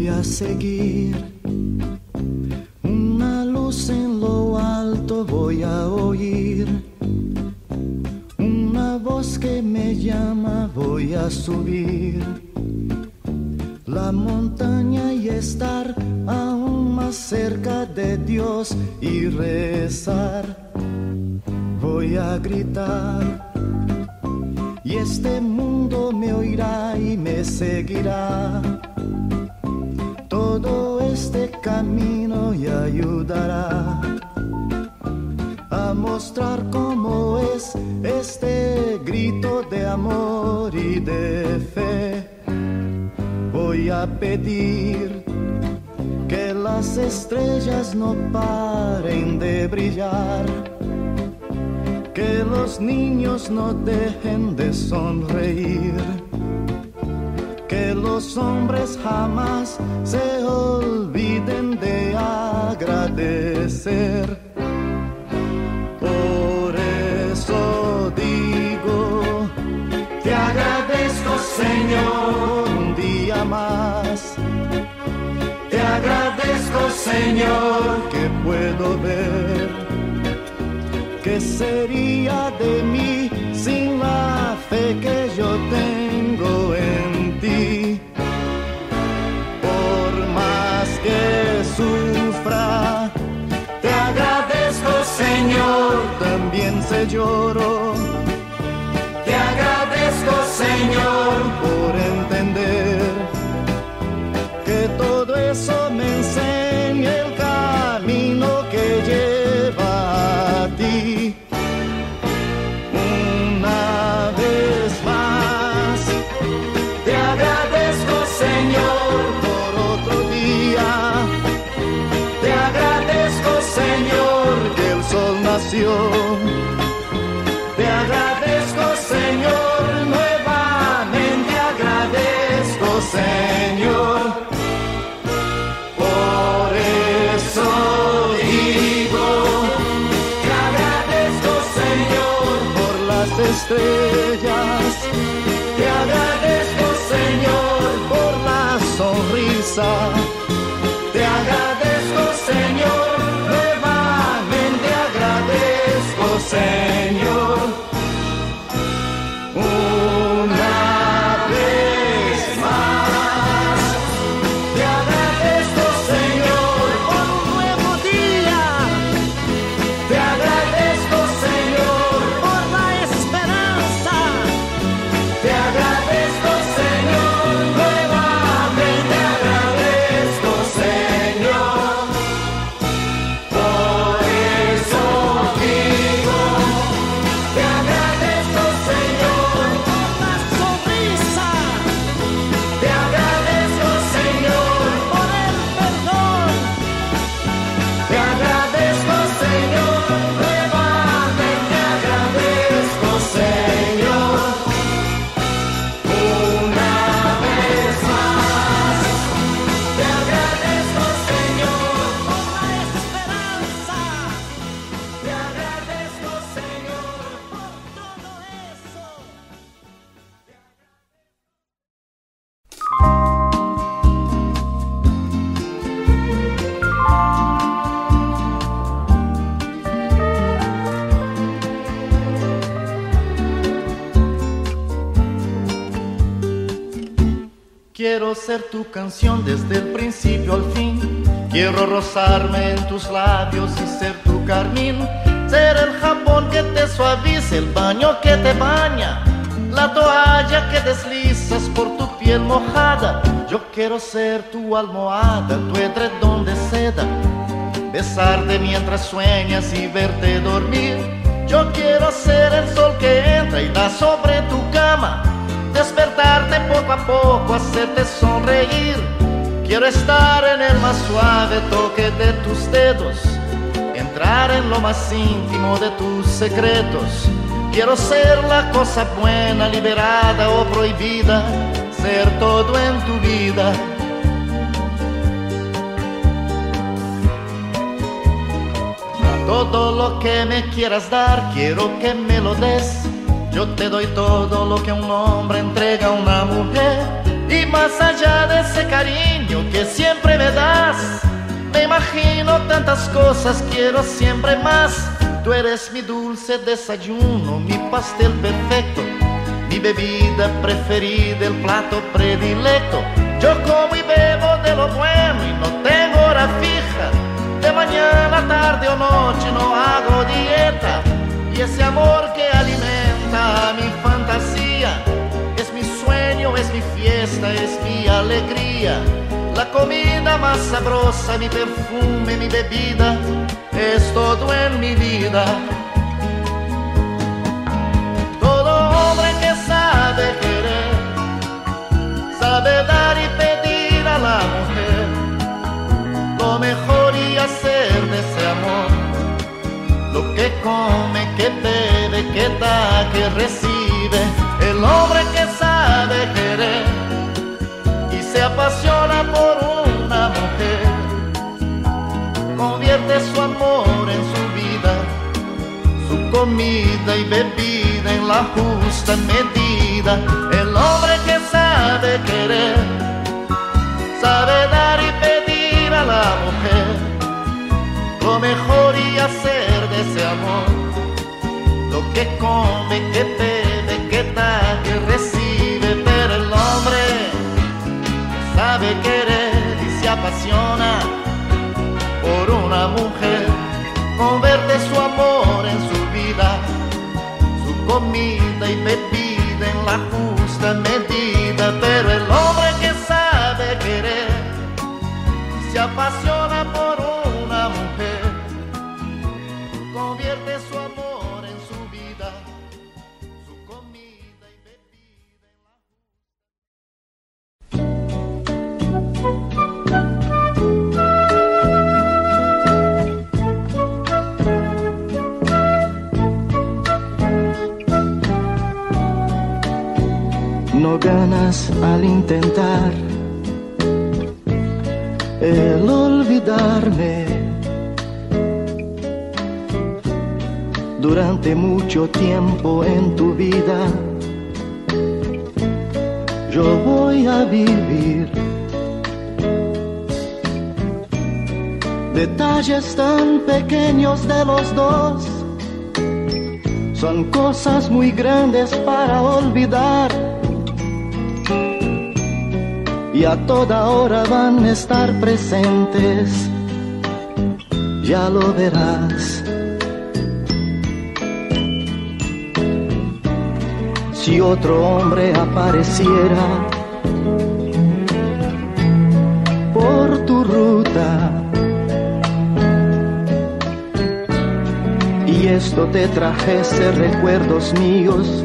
Voy a seguir una luz en lo alto, voy a oír una voz que me llama, voy a subir la montaña y estar aún más cerca de Dios y rezar. Voy a gritar y este mundo me oirá y me seguirá. Este camino y ayudará a mostrar cómo es este grito de amor y de fe. Voy a pedir que las estrellas no paren de brillar, que los niños no dejen de sonreír, que los hombres jamás se olviden de agradecer. Por eso digo, te agradezco Señor más. Te agradezco, Señor, que puedo ver. ¿Qué sería de mí sin la fe que yo tengo en te agradezco, Señor, también se lloro. Te agradezco, Señor, estrellas. Te agradezco, Señor, por la sonrisa. Te agradezco, Señor, nuevamente agradezco, Señor. Ser tu canción desde el principio al fin. Quiero rozarme en tus labios y ser tu carmín. Ser el jabón que te suaviza, el baño que te baña. La toalla que deslizas por tu piel mojada. Yo quiero ser tu almohada, tu edredón de seda. Besarte mientras sueñas y verte dormir. Yo quiero ser el sol que entra y da sobre tu cama. Despertarte poco a poco, hacerte sonreír. Quiero estar en el más suave toque de tus dedos. Entrar en lo más íntimo de tus secretos. Quiero ser la cosa buena, liberada o prohibida. Ser todo en tu vida. Todo lo que me quieras dar, quiero que me lo des. Yo te doy todo lo que un hombre entrega a una mujer. Y más allá de ese cariño que siempre me das, me imagino tantas cosas, quiero siempre más. Tú eres mi dulce desayuno, mi pastel perfecto, mi bebida preferida, el plato predilecto. Yo como y bebo de lo bueno y no tengo hora fija. De mañana, tarde o noche no hago dieta. Y ese amor que alimenta mi fantasía es mi sueño, es mi fiesta, es mi alegría. La comida más sabrosa, mi perfume, mi bebida, es todo en mi vida. Todo hombre que sabe querer, sabe dar y pedir a la mujer lo mejor y hacer de ese amor lo que come, que bebe, que da, que recibe. El hombre que sabe querer y se apasiona por una mujer, convierte su amor en su vida, su comida y bebida en la justa medida. El hombre que sabe querer, sabe dar y pedir a la mujer lo mejor y hacer de ese amor que come, que bebe, que da, que recibe, pero el hombre sabe querer y se apasiona por una mujer, convierte su amor en su vida, su comida y bebida en la justa medida, pero el hombre que sabe querer y se apasiona No ganas al intentar el olvidarme. Durante mucho tiempo en tu vida, yo voy a vivir detalles tan pequeños de los dos. Son cosas muy grandes para olvidar y a toda hora van a estar presentes, ya lo verás. Si otro hombre apareciera por tu ruta y esto te trajese recuerdos míos,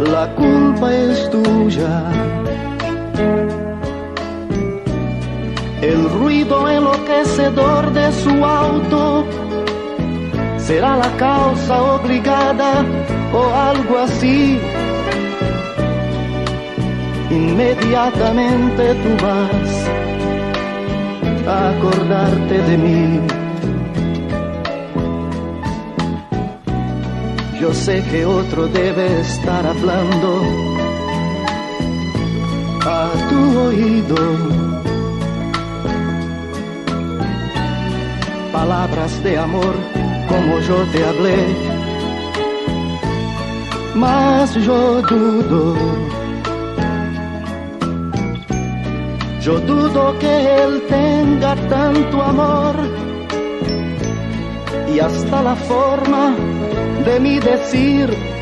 la culpa es tuya. El ruido enloquecedor de su auto será la causa obligada o algo así. Inmediatamente tú vas a acordarte de mí. Yo sé que otro debe estar hablando a tu oído. Palabras de amor como yo te hablé, mas yo dudo. Yo dudo que él tenga tanto amor y hasta la forma de mi decir.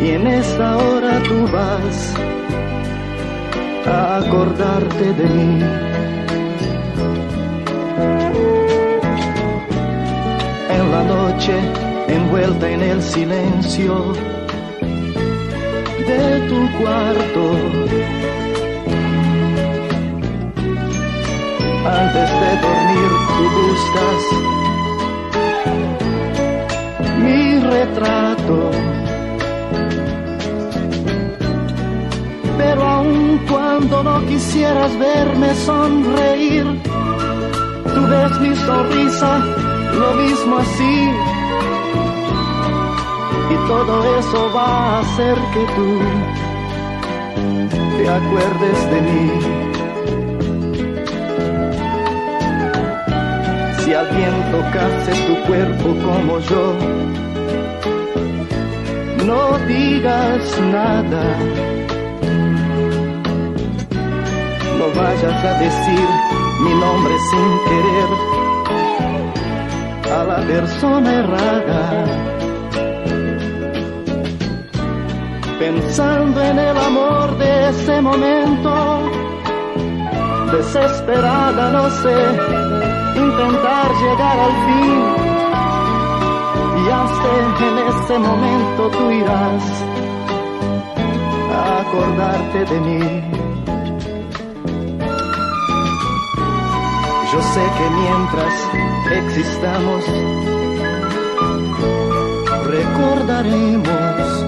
Y en esa hora tú vas a acordarte de mí. En la noche, envuelta en el silencio de tu cuarto. Antes de dormir tú buscas mi retrato. Pero aun cuando no quisieras verme sonreír, tú ves mi sonrisa lo mismo así. Y todo eso va a hacer que tú te acuerdes de mí. Si alguien tocase tu cuerpo como yo, no digas nada. No vayas a decir mi nombre sin querer a la persona errada. Pensando en el amor de ese momento, desesperada no sé, intentar llegar al fin. Y hasta en ese momento tú irás a acordarte de mí. Yo sé que mientras existamos, recordaremos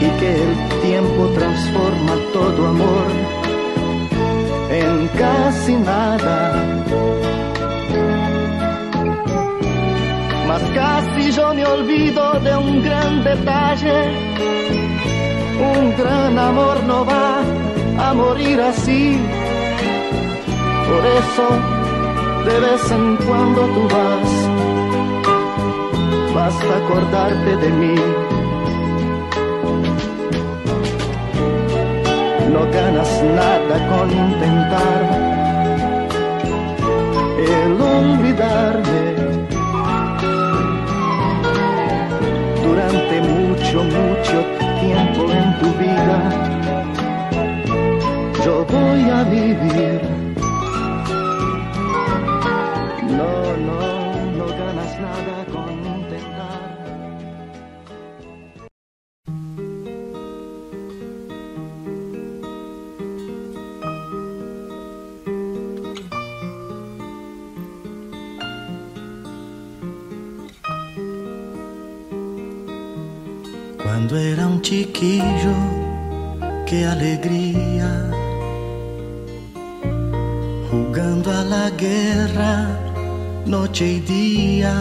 y que el tiempo transforma todo amor en casi nada. Mas casi yo me olvido de un gran detalle, un gran amor no va a morir así. Por eso, de vez en cuando tú vas, vas a acordarte de mí. No ganas nada con intentar el olvidarme. Durante mucho, mucho tiempo en tu vida yo voy a vivir. No, no, no ganas nada con intentar. Cuando era un chiquillo, qué alegría jugando a la guerra noche y día,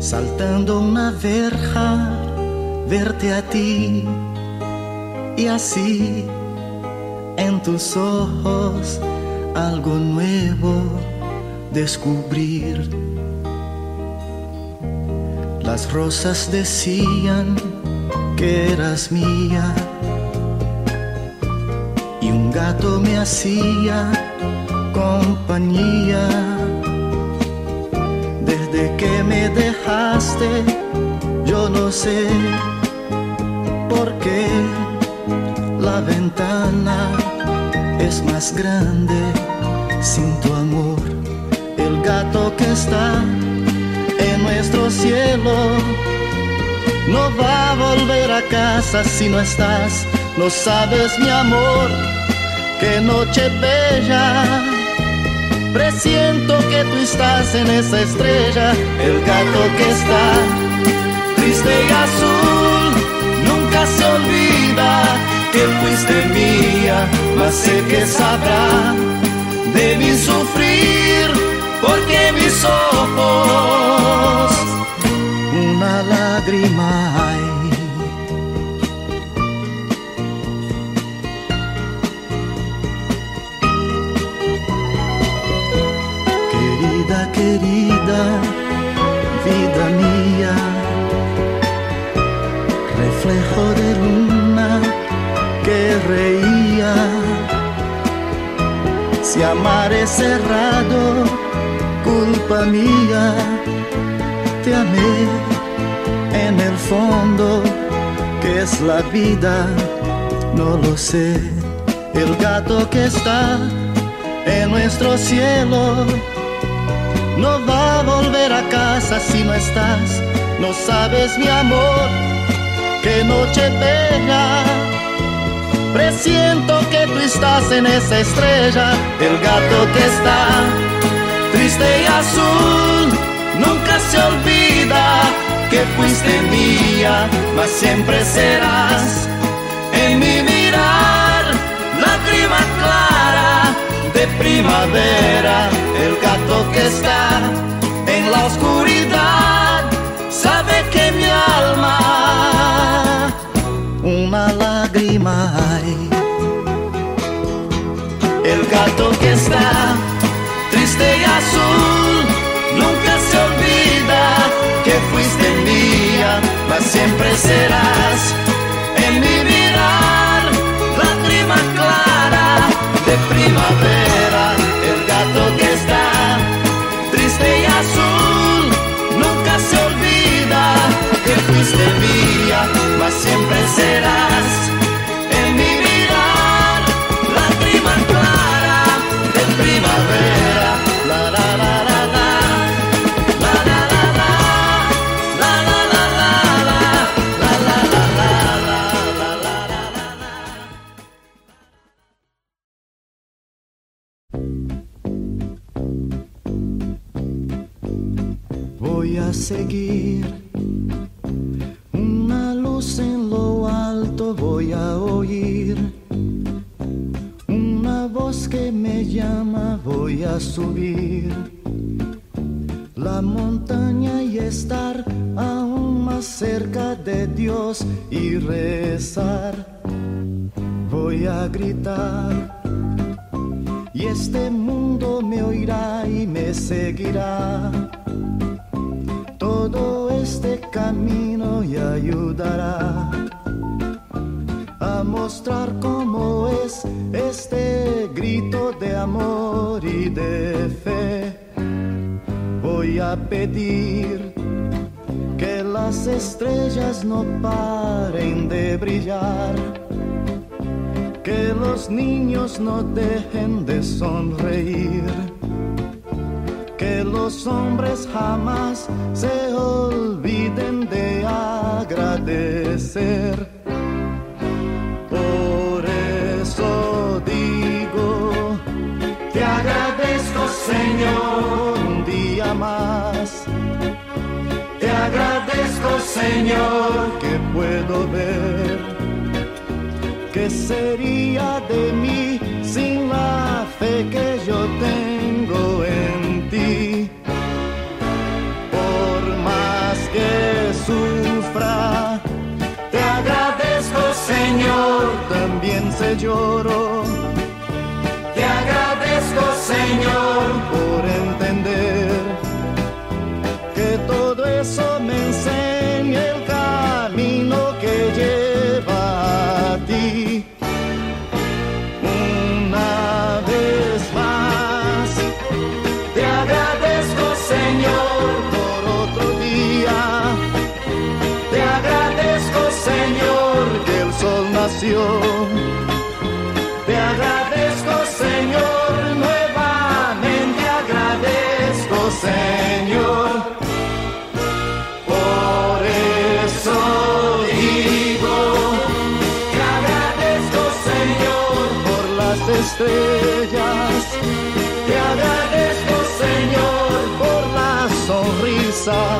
saltando una verja, verte a ti. Y así en tus ojos algo nuevo descubrir. Las rosas decían que eras mía gato me hacía compañía. Desde que me dejaste, yo no sé por qué la ventana es más grande sin tu amor. El gato que está en nuestro cielo no va a volver a casa si no estás. No sabes mi amor qué noche bella. Presiento que tú estás en esa estrella, el gato que está triste y azul. Nunca se olvida que fuiste mía, mas sé que sabrá cerrado, culpa mía, te amé en el fondo, que es la vida, no lo sé. El gato que está en nuestro cielo no va a volver a casa si no estás. No sabes mi amor, qué noche bella. Presiento que tú estás en esa estrella, el gato que está triste y azul. Nunca se olvida que fuiste mía, mas siempre serás en mi mirar, lágrima clara de primavera, el gato que está en la oscuridad sabe que mi alma una lágrima triste y azul nunca se olvida que fuiste mía, mas siempre serás. En mi mirar, lágrima clara de primavera, el gato que está. Triste y azul, nunca se olvida que fuiste mía, mas siempre serás Voy a seguir una luz en lo alto, voy a oír una voz que me llama, voy a subir la montaña y estar aún más cerca de Dios y rezar. Voy a gritar y este mundo me oirá y me seguirá. Este camino y ayudará a mostrar cómo es este grito de amor y de fe. Voy a pedir que las estrellas no paren de brillar que los niños no dejen de sonreír, que los hombres jamás se olviden de agradecer. Por eso digo, te agradezco Señor un día más. Te agradezco Señor que puedo ver. ¿Qué sería de mí sin la fe que yo tengo en te agradezco Señor, también se lloro. Te agradezco Señor Te agradezco Señor por la sonrisa.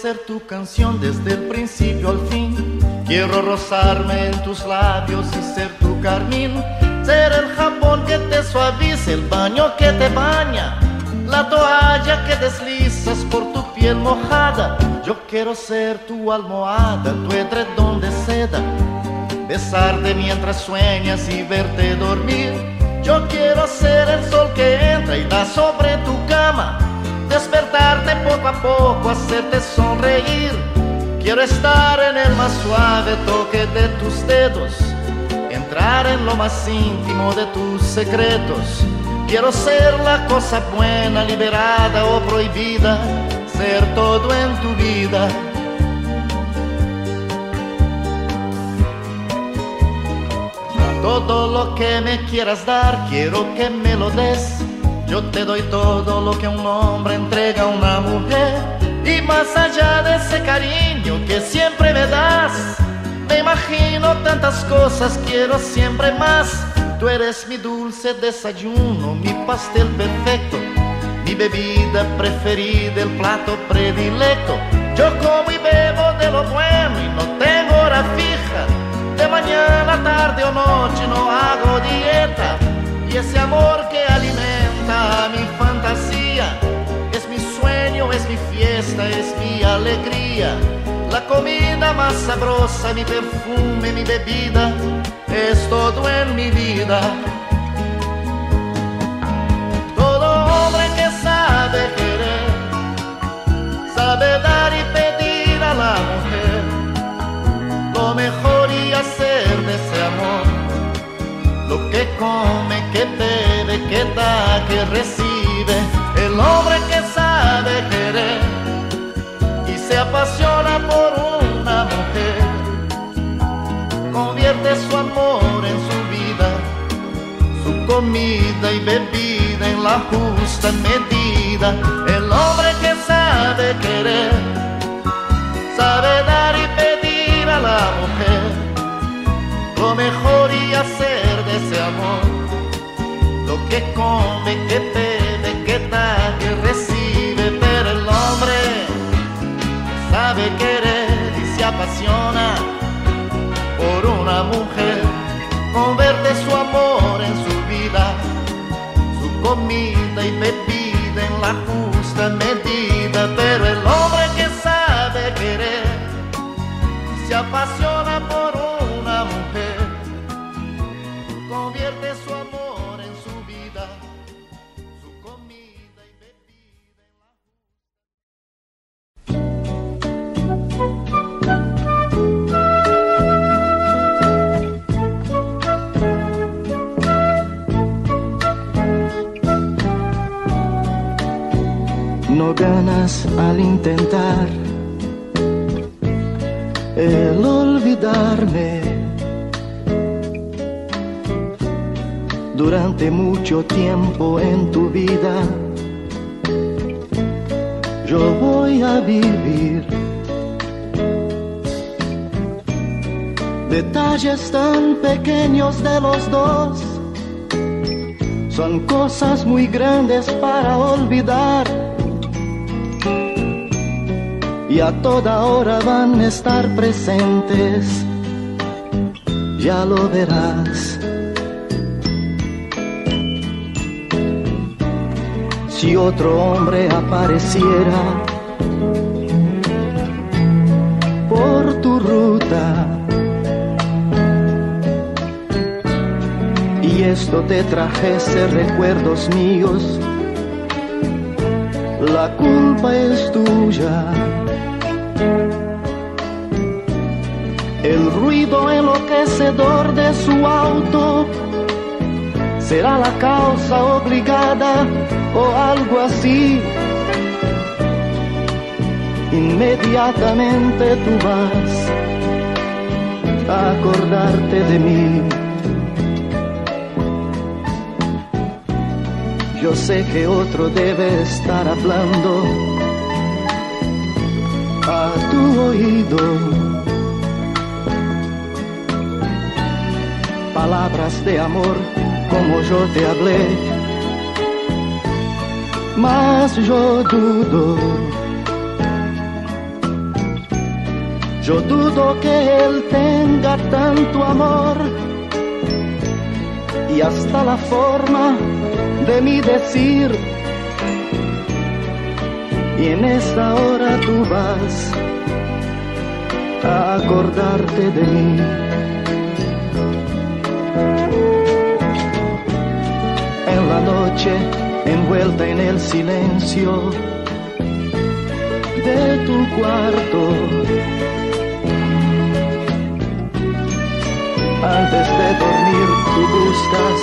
Ser tu canción desde el principio al fin. Quiero rozarme en tus labios y ser tu carmín. Ser el jabón que te suavice, el baño que te baña. La toalla que deslizas por tu piel mojada. Yo quiero ser tu almohada, tu edredón de seda. Besarte mientras sueñas y verte dormir. Yo quiero ser el sol que entra y da sobre tu cama despertarte poco a poco, hacerte sonreír. Quiero estar en el más suave toque de tus dedos, entrar en lo más íntimo de tus secretos. Quiero ser la cosa buena, liberada o prohibida, ser todo en tu vida. Todo lo que me quieras dar, quiero que me lo des yo te doy todo lo que un hombre entrega a una mujer. Y más allá de ese cariño que siempre me das, me imagino tantas cosas, quiero siempre más. Tú eres mi dulce desayuno, mi pastel perfecto, mi bebida preferida, el plato predilecto. Yo como y bebo de lo bueno y no tengo hora fija. De mañana, tarde o noche no hago dieta. Y ese amor que alimenta mi fantasía, es mi sueño, es mi fiesta, es mi alegría. La comida más sabrosa, mi perfume, mi bebida, es todo en mi vida. Todo hombre que sabe querer, sabe dar y pedir a la mujer lo mejor y hacer de ese amor lo que come, que que da, que recibe, el hombre que sabe querer y se apasiona por una mujer, convierte su amor en su vida, su comida y bebida en la justa medida, que come, que bebe, que da, que recibe, pero el hombre sabe querer y se apasiona por una mujer, convierte su amor en su vida, su comida y bebida en la justa medida, pero el hombre que sabe querer se apasiona Ganas al intentar el olvidarme. Durante mucho tiempo en tu vida, yo voy a vivir detalles tan pequeños de los dos. Son cosas muy grandes para olvidar y a toda hora van a estar presentes, ya lo verás. Si otro hombre apareciera por tu ruta y esto te trajese recuerdos míos, la culpa es tuya. El ruido enloquecedor de su auto será la causa obligada o algo así. Inmediatamente tú vas a acordarte de mí. Yo sé que otro debe estar hablando a tu oído. Palabras de amor como yo te hablé, mas yo dudo Yo dudo que él tenga tanto amor y hasta la forma de mi decir. Y en esta hora tú vas a acordarte de mí. En la noche, envuelta en el silencio de tu cuarto. Antes de dormir tú buscas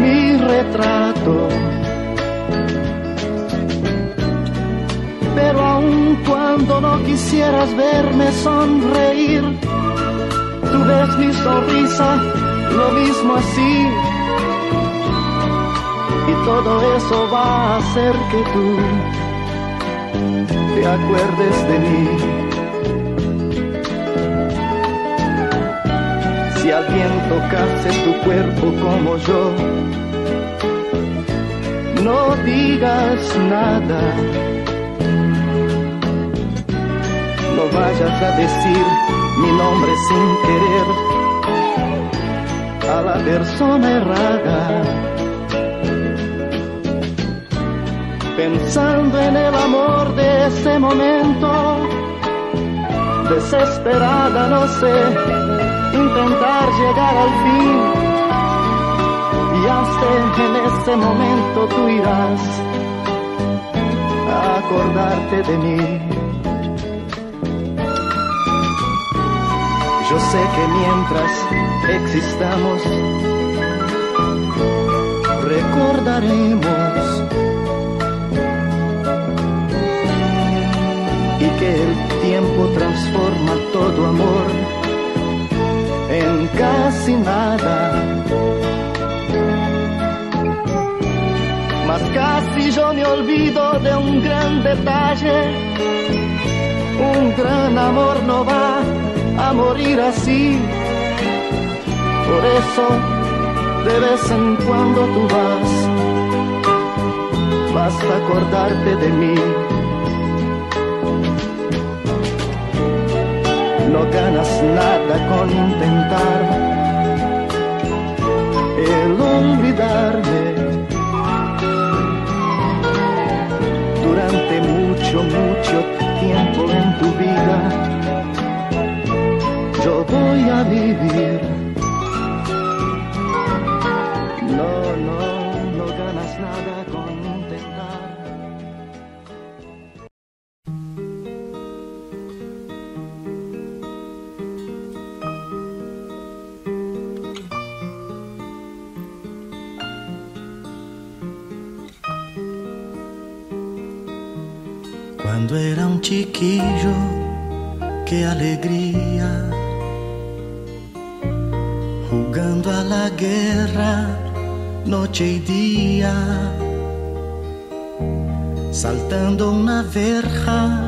mi retrato. Pero aun cuando no quisieras verme sonreír, tú ves mi sonrisa lo mismo así y todo eso va a hacer que tú te acuerdes de mí. Si alguien tocase tu cuerpo como yo, no digas nada. No vayas a decir mi nombre sin querer a la persona errada. pensando en el amor de ese momento, desesperada, no sé, intentar llegar al fin. Y hasta en ese momento tú irás a acordarte de mí. Yo sé que mientras existamos, recordaremos que el tiempo transforma todo amor en casi nada. Mas casi yo me olvido de un gran detalle. Un gran amor no va a morir así. Por eso, de vez en cuando tú vas, vas a acordarte de mí. no ganas nada con intentar el olvidarme. Durante mucho, mucho tiempo en tu vida, yo voy a vivir. No, no, no ganas nada con intentar. Cuando era un chiquillo, qué alegría. Jugando a la guerra, noche y día. Saltando una verja,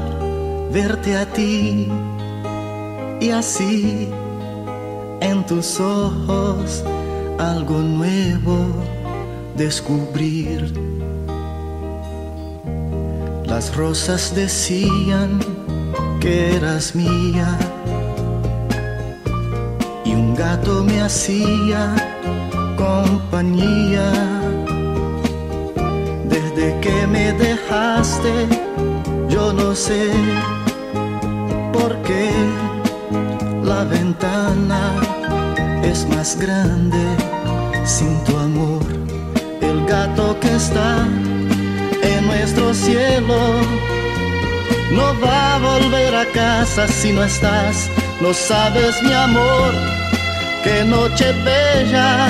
verte a ti. Y así, en tus ojos, algo nuevo descubrir. Las rosas decían que eras mía y un gato me hacía compañía. Desde que me dejaste, yo no sé por qué la ventana es más grande sin tu amor. El gato que está en nuestro cielo. No va a volver a casa si no estás, no sabes mi amor, qué noche bella.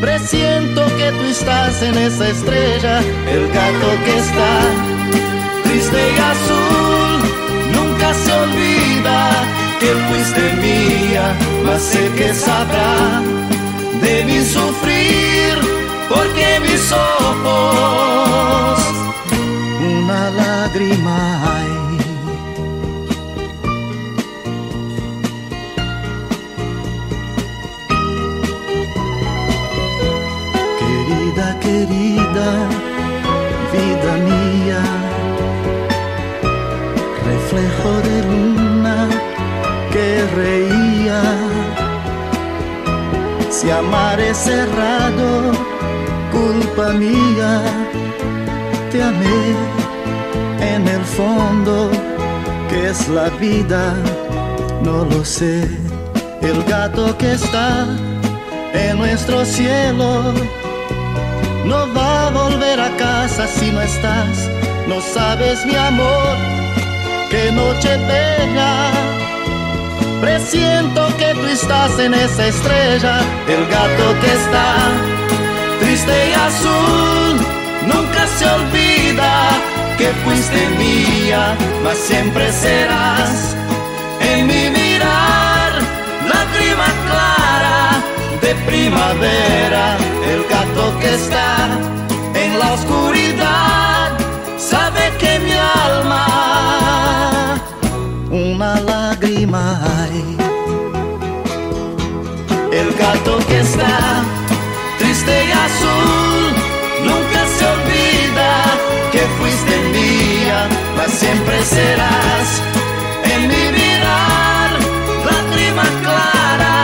Presiento que tú estás en esa estrella, el gato que está triste y azul, nunca se olvida que fuiste mía, mas sé que sabrá de mi sufrir porque mis ojos cerrado, culpa mía, te amé en el fondo, que es la vida, no lo sé. El gato que está en nuestro cielo no va a volver a casa si no estás. No sabes mi amor, qué noche bella. Presiento que tú estás en esa estrella, el gato que está triste y azul. Nunca se olvida que fuiste mía, mas siempre serás en mi mirar, lágrima clara de primavera, el gato que está en la oscuridad, sabe que mi alma una lágrima gato que está triste y azul, nunca se olvida que fuiste mía, mas siempre serás en mi mirar, lágrima clara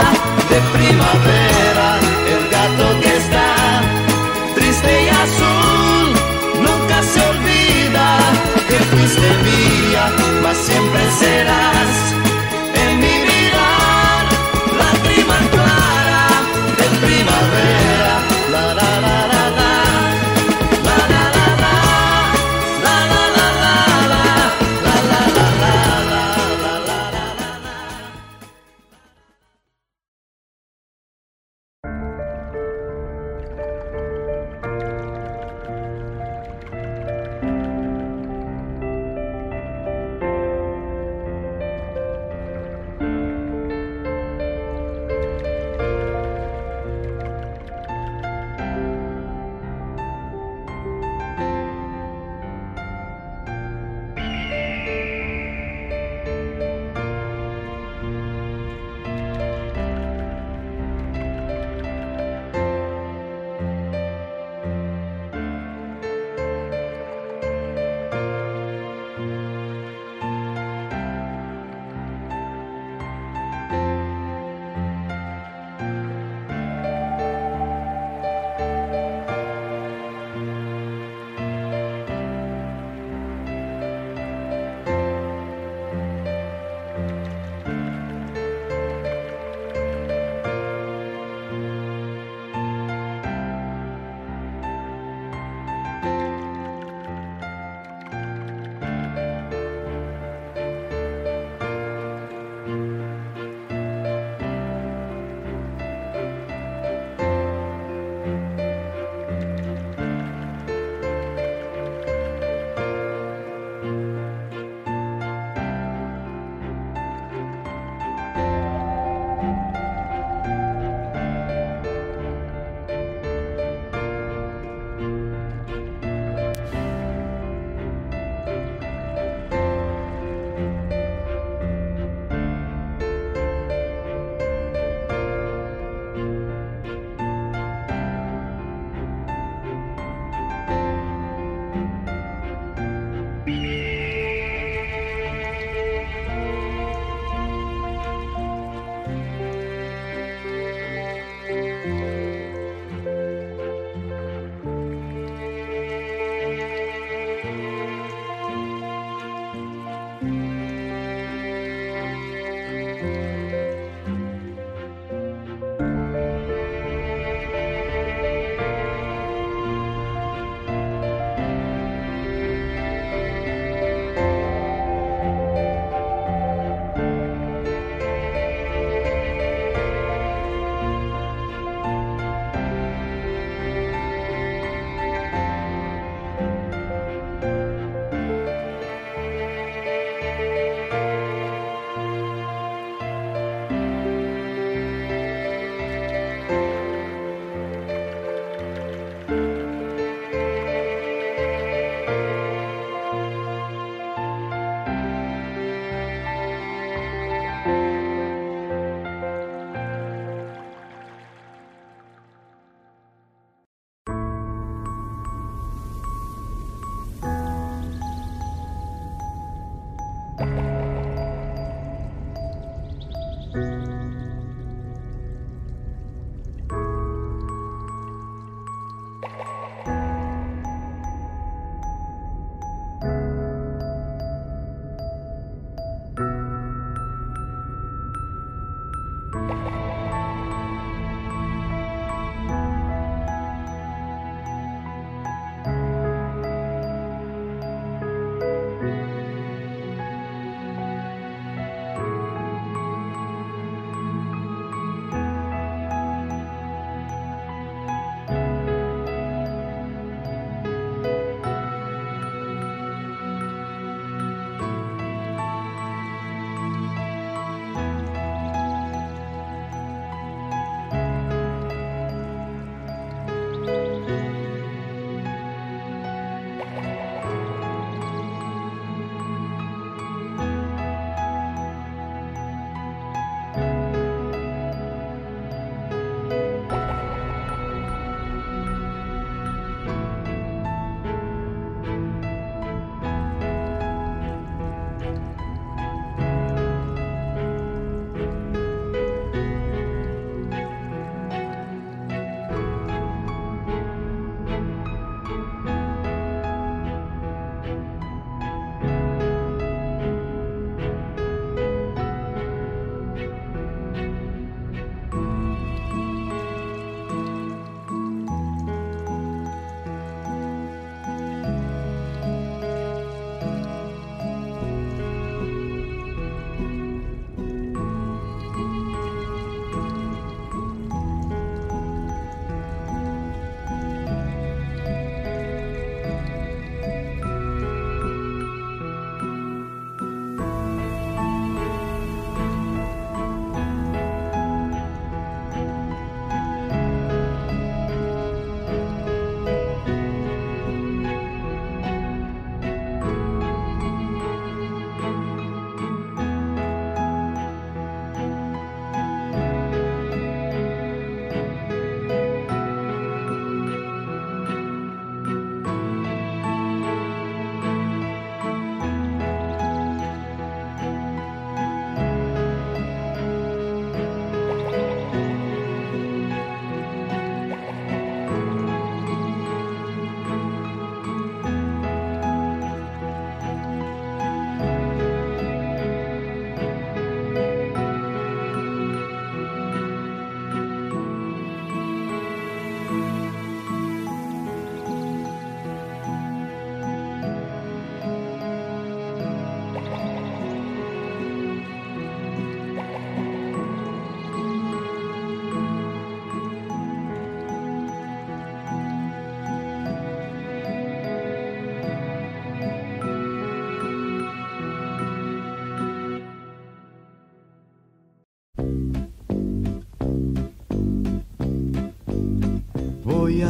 de primavera, el gato que está triste y azul, nunca se olvida que fuiste mía, mas siempre serás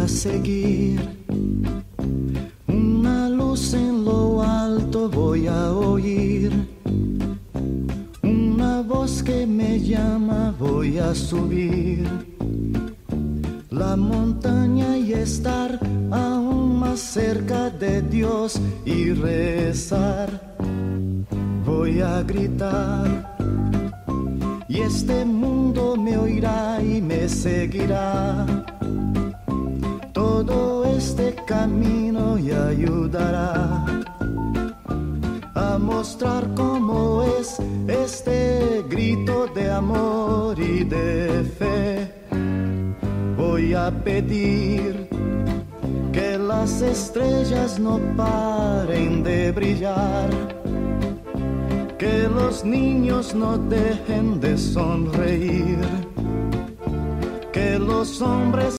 seguir. Una luz en lo alto voy a oír. Una voz que me llama voy a subir. La montaña y estar aún más cerca de Dios y rezar. Voy a gritar. Y este pedir que las estrellas no paren de brillar, que los niños no dejen de sonreír, que los hombres